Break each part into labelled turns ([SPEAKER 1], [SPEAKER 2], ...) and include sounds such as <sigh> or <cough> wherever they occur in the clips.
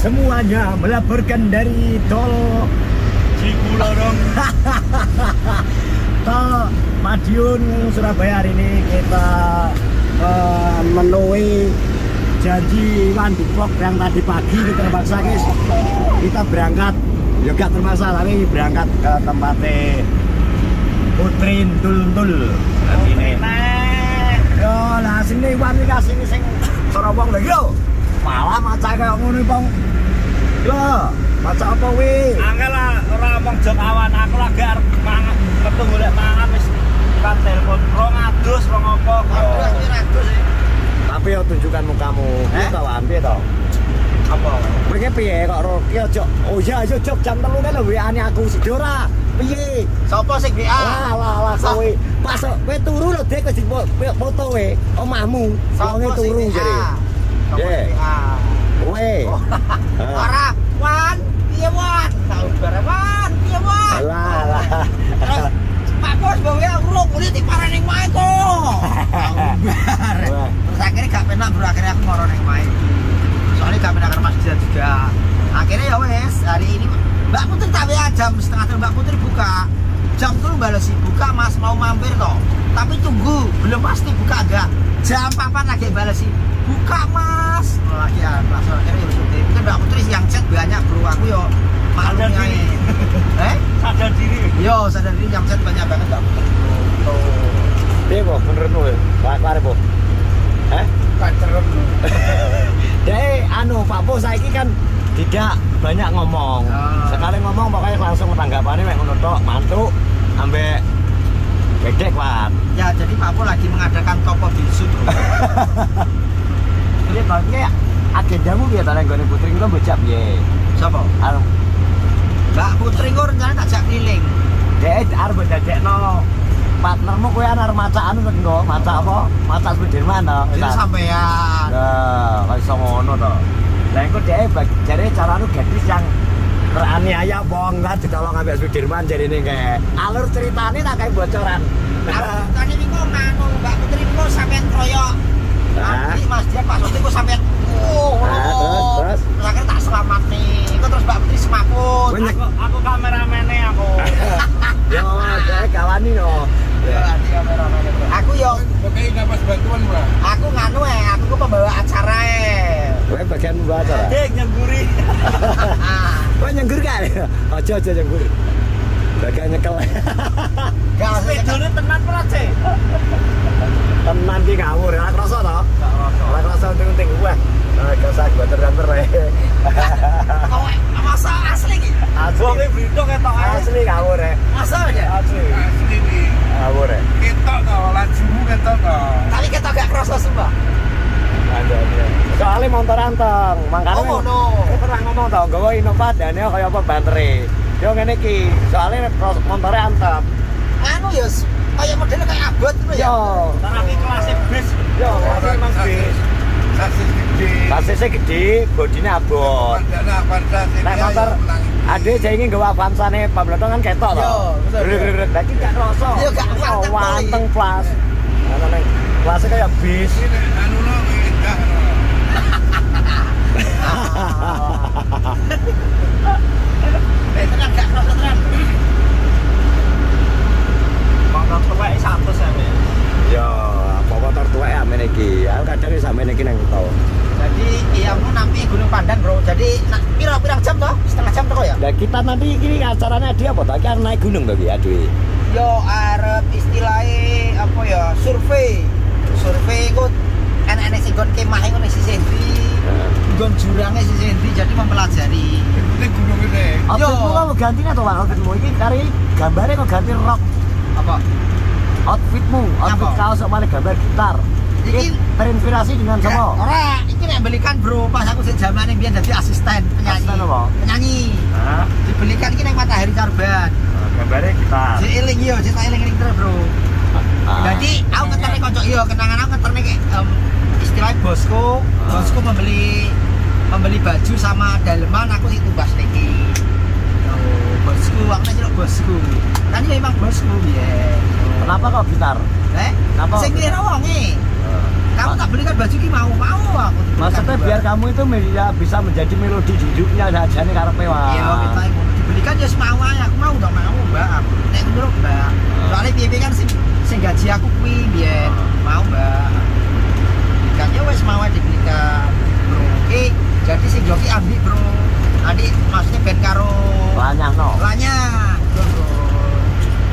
[SPEAKER 1] semuanya melaporkan dari tol
[SPEAKER 2] Cikulorong <laughs>
[SPEAKER 1] tol Madiun Surabaya. Hari ini kita eh, memenuhi janji Iwan Duplok yang tadi pagi kita terpaksa guys. Kita berangkat. Ya gak terpaksa tapi berangkat ke tempatnya Putri Tul-Tul ini. Yo lah sini Iwan ini kasih ini sing sorobong lagi yo. Malah maca kayak ngono yo maca apa wi?
[SPEAKER 2] Angel lah ora omong awan. Aku lagi arep mangan metu golek mangan wis kan telepon. Rong adus rong opo
[SPEAKER 1] tapi yo tunjukkan mukamu
[SPEAKER 2] Eh?
[SPEAKER 1] Wan. Piye to?
[SPEAKER 2] Apa?
[SPEAKER 1] Kowe piye kok ro? Ki ojo oh iya ayo jok jam 3 kan WA-ne aku. Sidora piye?
[SPEAKER 2] Sopo sing WA
[SPEAKER 1] lah lah lah kowe <laughs> pas kowe turu lho dek wis foto kowe omahmu. <laughs> Wonge turu jare. Yeah. kowe.
[SPEAKER 3] Ora, Wan, piye Wan? Tau bare Wan, piye Wan?
[SPEAKER 1] lah lah
[SPEAKER 3] Terus Pak Bos bawa aku lo kulit di parah wae to.
[SPEAKER 1] Wah.
[SPEAKER 3] Terus akhirnya gak penak bro, akhirnya aku ngoro ning wae. Soalnya gak penak karena masjid juga. Akhirnya ya wes, hari ini Mbak Putri tak jam setengah tujuh Mbak Putri buka jam tuh balesi buka mas mau mampir toh tapi tunggu belum pasti buka enggak jam papan lagi balesi buka mas Oh, lagi ya mas akhirnya ya sudah mungkin Mbak Putri yang chat banyak bro aku yo malu
[SPEAKER 2] diri.
[SPEAKER 3] eh
[SPEAKER 2] sadar diri
[SPEAKER 3] Yo, sadar diri yang chat banyak banget Mbak Putri.
[SPEAKER 1] piye kok menurutmu Pak Pare po eh
[SPEAKER 2] pacaran <laughs>
[SPEAKER 1] Dek, anu Pak Bos saiki kan tidak banyak ngomong.
[SPEAKER 3] Ah.
[SPEAKER 1] Sekali ngomong pokoknya langsung tanggapannya mek ngono tok, mantuk ambek bedek, Pak.
[SPEAKER 3] Ya, jadi Pak Po lagi mengadakan topo bisu bro. <laughs>
[SPEAKER 1] Jadi bagi agendamu piye ta nek nggone putri kula bocap piye?
[SPEAKER 3] Siapa?
[SPEAKER 1] Anu,
[SPEAKER 3] Mbak Putri kok rencana tak jak keliling.
[SPEAKER 1] dek arep dadekno partnermu kowe ana arep maca anu nek nggo, maca apa? Maca Sudirman to.
[SPEAKER 3] Jadi sampean.
[SPEAKER 1] Nah, kaya iso ngono to. Lah engko dhek jare carane gadis yang teraniaya wong kan ditolong ambek Sudirman jadi ini kayak alur ceritanya tak kayak bocoran.
[SPEAKER 3] Aku <laughs> tadi minggu nganu Mbak Putri kok sampean kroyok. Nanti Mas dia Pak Sosti kok sampean Oh,
[SPEAKER 1] Nah, terus, terus?
[SPEAKER 3] akhirnya tak selamat nih. Kok terus Mbak Putri semaput.
[SPEAKER 1] Kowe nyek-
[SPEAKER 2] aku aku kameramene aku <laughs>
[SPEAKER 1] Yo, dhek kawani.
[SPEAKER 3] Ya, bro. Aku yo,
[SPEAKER 4] Oke, dapat bantuan, Mbak.
[SPEAKER 3] aku nganu eh, aku kok pembawa acara eh.
[SPEAKER 1] Kowe bagian membaca ta?
[SPEAKER 2] dek nyemburi <laughs>
[SPEAKER 1] Kowe nyenggur kan? Aja aja nyenggur. Bagian nyekel.
[SPEAKER 3] gak
[SPEAKER 2] sepedone tenan ora cek
[SPEAKER 1] Tenan ki ngawur, ora krasa to?
[SPEAKER 2] gak
[SPEAKER 1] Ora krasa unting-unting. Wah, eh, gak usah banter-banter ae.
[SPEAKER 3] Kowe masa asli iki?
[SPEAKER 1] Asli,
[SPEAKER 2] bridok ketok ae
[SPEAKER 1] asli ngawur ya.
[SPEAKER 3] Masa aja?
[SPEAKER 1] Asli.
[SPEAKER 4] Asli nih.
[SPEAKER 1] Ngawur ya.
[SPEAKER 4] Ketok toh, lajumu ketok toh.
[SPEAKER 3] Tapi kita gak sumpah.
[SPEAKER 1] Ada dia. Soalnya motor anteng, makanya
[SPEAKER 3] Oh, ngono.
[SPEAKER 1] Saya pernah ngomong tau, gawa Innova dan ya kayak apa baterai. Yo ngene iki, soalnya motornya anteng.
[SPEAKER 3] Anu ya, kayak modelnya kayak abot gitu ya.
[SPEAKER 1] Yo,
[SPEAKER 2] iki kelasnya bis
[SPEAKER 1] yo, masih emang bis.
[SPEAKER 4] Sasis gede.
[SPEAKER 1] Basisnya gede, bodinya abot.
[SPEAKER 4] Xenia,
[SPEAKER 1] motor ade saya ingin gawa Avanza nih, Pabloto kan ketok
[SPEAKER 3] Yo,
[SPEAKER 1] loh. grek, lagi gak kroso.
[SPEAKER 3] Yo, gak
[SPEAKER 1] Yo,
[SPEAKER 3] wanteng,
[SPEAKER 1] plus. Nah, kelasnya kayak bis.
[SPEAKER 4] Ini anu no, enggak <laughs> no.
[SPEAKER 3] Eh, tenang gak kerasa tenang.
[SPEAKER 2] motor tuwek satu sampe
[SPEAKER 1] Yo, apa motor tua ya men iki. Aku kadang iki sampe iki nang tau.
[SPEAKER 3] Jadi iya mau nampi Gunung Pandan bro. Jadi nak pira pirang jam toh? Setengah jam toh ya?
[SPEAKER 1] Kita nanti ini acaranya dia apa? Tapi naik gunung tadi aduh.
[SPEAKER 3] Yo arep istilahnya apa ya? Survei. Survei kok enak-enak sing gon kemah ngono si Sendi. Gon jurangnya si Sendi jadi mempelajari.
[SPEAKER 4] Penting gunung gede.
[SPEAKER 3] Yo.
[SPEAKER 1] Outfitmu kamu ganti atau bang outfitmu ini kari gambarnya kok ganti rock
[SPEAKER 3] Apa?
[SPEAKER 1] outfitmu outfit
[SPEAKER 3] Apa?
[SPEAKER 1] kaos sama gambar gitar
[SPEAKER 3] Iki-
[SPEAKER 1] terinspirasi dengan
[SPEAKER 3] Ya,
[SPEAKER 1] sama
[SPEAKER 3] Ora, iki nek belikan bro, pas aku sing zamane biyen dadi asisten penyanyi.
[SPEAKER 1] Asisten apa?
[SPEAKER 3] Penyanyi.
[SPEAKER 1] Hah?
[SPEAKER 3] Dibelikan iki ning Matahari Carban.
[SPEAKER 1] gambarnya gitar
[SPEAKER 3] Si eling yo, si eling-eling terus, Bro.
[SPEAKER 1] Ah.
[SPEAKER 3] Jadi aku ngeterne kanca yo, kenangan aku ngeterne kayak em, istilah bosku, bosku membeli membeli baju sama daleman aku itu tumbas niki. Yo, bosku, aku nek bosku. Kan memang bosku ya.
[SPEAKER 1] kenapa kok gitar
[SPEAKER 3] Eh,
[SPEAKER 1] Kenapa?
[SPEAKER 3] sing kira wonge. Kamu tak belikan baju ki mau mau aku
[SPEAKER 1] Maksudnya biar kamu itu ya bisa menjadi melodi di hidupnya saja nih karena pewa.
[SPEAKER 3] iya kita dibelikan ya mau ae aku mau dong mau mbak. Aku nek menurut mbak. Soalnya piye kan sing sing gaji aku kuwi biyen. Mau mbak. Kan ya wes mau ae dibelikan bro oke jadi sing joki ambil bro adik maksudnya ben karo
[SPEAKER 1] Lanyah no.
[SPEAKER 3] lanya bro bro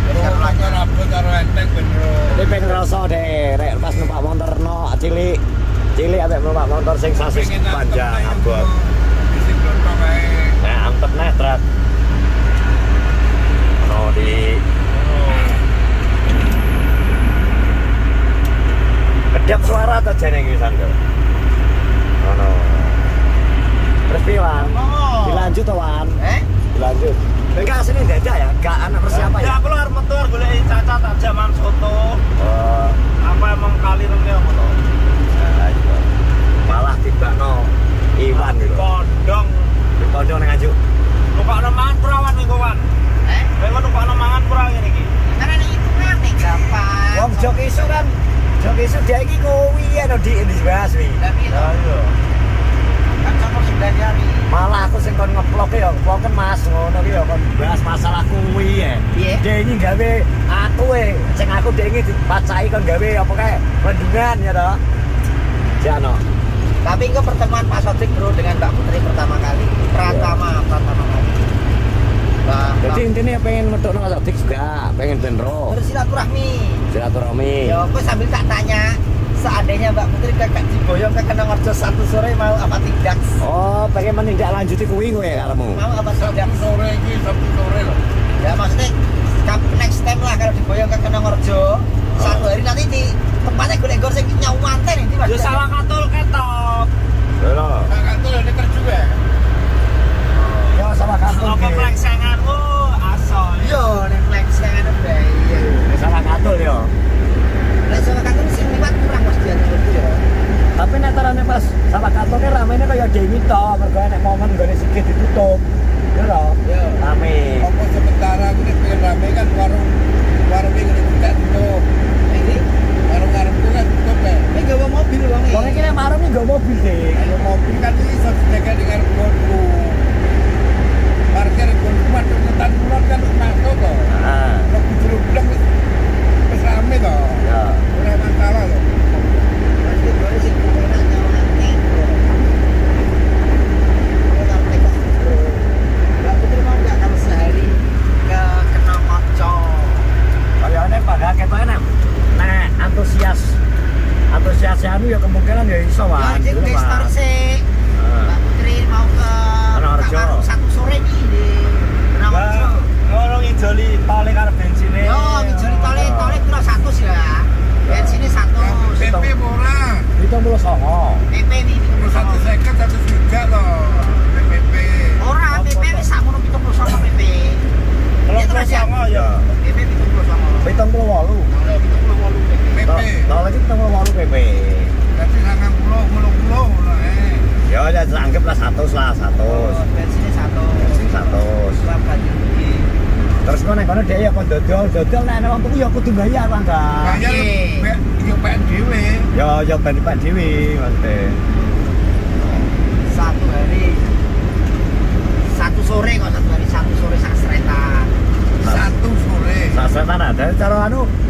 [SPEAKER 3] ben karo
[SPEAKER 4] Kalau
[SPEAKER 3] lanya
[SPEAKER 4] rambut karo enteng bener.
[SPEAKER 1] Ini pengen ngerasa deh, rek pas numpak motor no, cilik, cilik abek numpak motor sing sasis panjang abot. Nah, antep truk. No di kedap suara tuh jeneng wisan tuh. Oh no. Terus piye, Wan?
[SPEAKER 3] Oh.
[SPEAKER 1] Dilanjut tuh, Wan.
[SPEAKER 3] eh
[SPEAKER 1] Dilanjut. Enggak sini dadah ya, enggak anak persiapan
[SPEAKER 2] Ya
[SPEAKER 1] ya.
[SPEAKER 2] aku luar metu arep golek cacat aja man soto.
[SPEAKER 1] Oh,
[SPEAKER 2] Apa emang kali nengke apa to?
[SPEAKER 1] nah, iya. Malah tiba no Iwan gitu.
[SPEAKER 2] Kondong.
[SPEAKER 1] Di pondok nang ajuk.
[SPEAKER 2] Numpak mangan perawan nih kawan.
[SPEAKER 3] eh
[SPEAKER 2] Kowe kok numpak mangan perawan ngene iki.
[SPEAKER 3] karena ini itu kan nih gampang
[SPEAKER 1] Wong jok isu kan jok isu dia iki kuwi ya no di di bahas wi.
[SPEAKER 3] tapi itu
[SPEAKER 2] iya.
[SPEAKER 3] kan sama sudah hari
[SPEAKER 1] Malah aku sing kon ngeplok kan Mas ngono ki ya kon bahas masalah kuwi ya.
[SPEAKER 3] Piye?
[SPEAKER 1] Dia ini gawe aku e, sing aku dia ini dipacai kon gawe apa kae rendungan ya toh. Jano.
[SPEAKER 3] Tapi ke pertemuan Pak Sodik bro dengan Mbak Putri pertama kali, pertama pertama kali. Mbak,
[SPEAKER 1] Jadi
[SPEAKER 3] Mbak
[SPEAKER 1] intinya pengen metuk nang Sodik juga, pengen benro.
[SPEAKER 3] bersilaturahmi.
[SPEAKER 1] Silaturahmi.
[SPEAKER 3] Ya, aku sambil tak tanya, seandainya Mbak Putri kakak diboyong ke Kenongorjo satu sore mau apa tidak?
[SPEAKER 1] Oh, pengen menindaklanjuti kuwi kowe karemu.
[SPEAKER 3] Mau apa tidak?
[SPEAKER 4] Sabtu sore iki, Sabtu sore loh.
[SPEAKER 3] Ya maksudnya next time lah kalau diboyong ke Kenongorjo satu hari nanti di tempatnya golek gor sing nyawanten ini Mas.
[SPEAKER 2] Ya salah katul ketok.
[SPEAKER 1] Lho.
[SPEAKER 4] Kak
[SPEAKER 3] pepe. Berarti sak 60,
[SPEAKER 2] 80 ngono
[SPEAKER 3] kuwi. Ya wis
[SPEAKER 4] anggaplah 100 lah,
[SPEAKER 1] 100.
[SPEAKER 3] Bensinnya 100.
[SPEAKER 1] 100.
[SPEAKER 3] Lah banyu iki.
[SPEAKER 1] Terus kok nek kono dhek ya kok dodol, dodol nek ana wong tuku ya kudu bayar wae,
[SPEAKER 4] Bayar yo pen dhewe.
[SPEAKER 1] Ya ya ben pen dhewe maksudnya.
[SPEAKER 3] Satu hari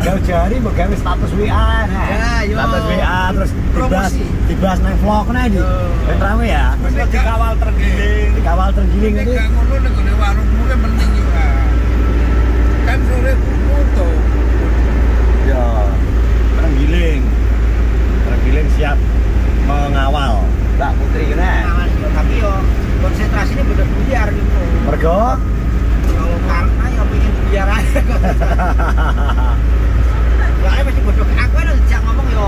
[SPEAKER 1] jauh jari gawe status WA nah.
[SPEAKER 3] Ya.
[SPEAKER 1] Status WA terus dibahas dibahas nang vlog nah. Ben rame ya.
[SPEAKER 2] Terus dikawal tergiling.
[SPEAKER 1] Dikawal tergiling
[SPEAKER 4] Ini
[SPEAKER 1] itu.
[SPEAKER 4] gak ngono nih gue warungmu kan penting juga. Kan sore tutup.
[SPEAKER 1] Ya. Tergiling. Tergiling siap mengawal Mbak Putri nah.
[SPEAKER 3] Aman yo tapi yo konsentrasinya bener buyar gitu.
[SPEAKER 1] Mergo
[SPEAKER 3] Kalau karena yo pengen buyar aja. Soalnya masih bodoh. Aku kan sejak ngomong yo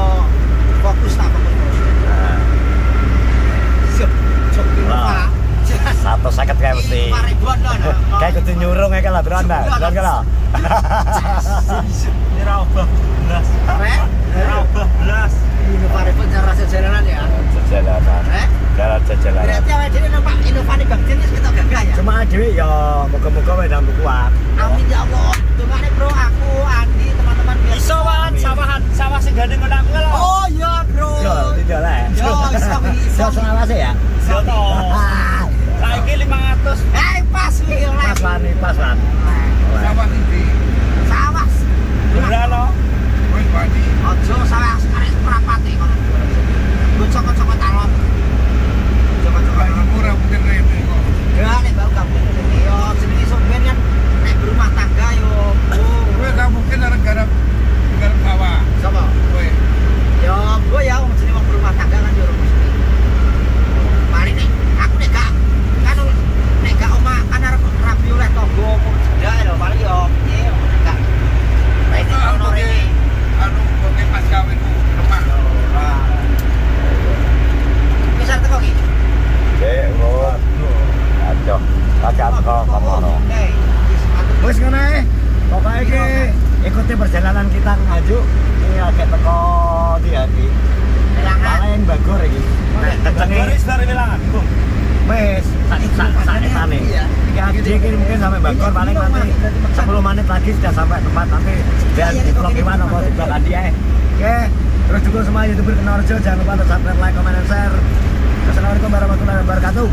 [SPEAKER 3] fokus tak fokus.
[SPEAKER 1] nah,
[SPEAKER 3] Siap. Cok
[SPEAKER 1] Lah.
[SPEAKER 3] Pak.
[SPEAKER 1] Seket kayak mesti.
[SPEAKER 3] Nah.
[SPEAKER 1] Kayak kudu nyurung ya kalau drone dah. Drone kalau.
[SPEAKER 2] Ini ra obah blas.
[SPEAKER 3] Keren.
[SPEAKER 2] Ra obah blas.
[SPEAKER 3] Ribuan cara rasa jalanan ya.
[SPEAKER 1] Jalanan.
[SPEAKER 3] Eh?
[SPEAKER 1] Jalan jalanan.
[SPEAKER 3] Berarti awal jadi nampak inovasi baktinya kita gagah ya.
[SPEAKER 1] Cuma dewe ya moga-moga wae ndang kuat.
[SPEAKER 3] Amin ya Allah. Bro aku Andi teman-teman biar
[SPEAKER 2] Iso wan sawahan sawah sing gandeng kena aku lho.
[SPEAKER 3] Oh iya bro.
[SPEAKER 1] Ya Pokoknya ini ikuti perjalanan kita ngajuk ini agak teko di hati.
[SPEAKER 3] Wilangan.
[SPEAKER 1] Paling bagur ini. Nah, kencengnya
[SPEAKER 2] Garis dari wilangan. Bung.
[SPEAKER 1] wes etane.
[SPEAKER 3] Iya.
[SPEAKER 1] Aja ini mungkin sampai Bogor paling nanti 10 menit lagi sudah sampai tempat nanti dan di vlog Iwan apa di vlog Andi ya. Oke, terus juga semua youtuber Kenorjo jangan lupa untuk subscribe, like, comment, dan share. Assalamualaikum warahmatullahi wabarakatuh.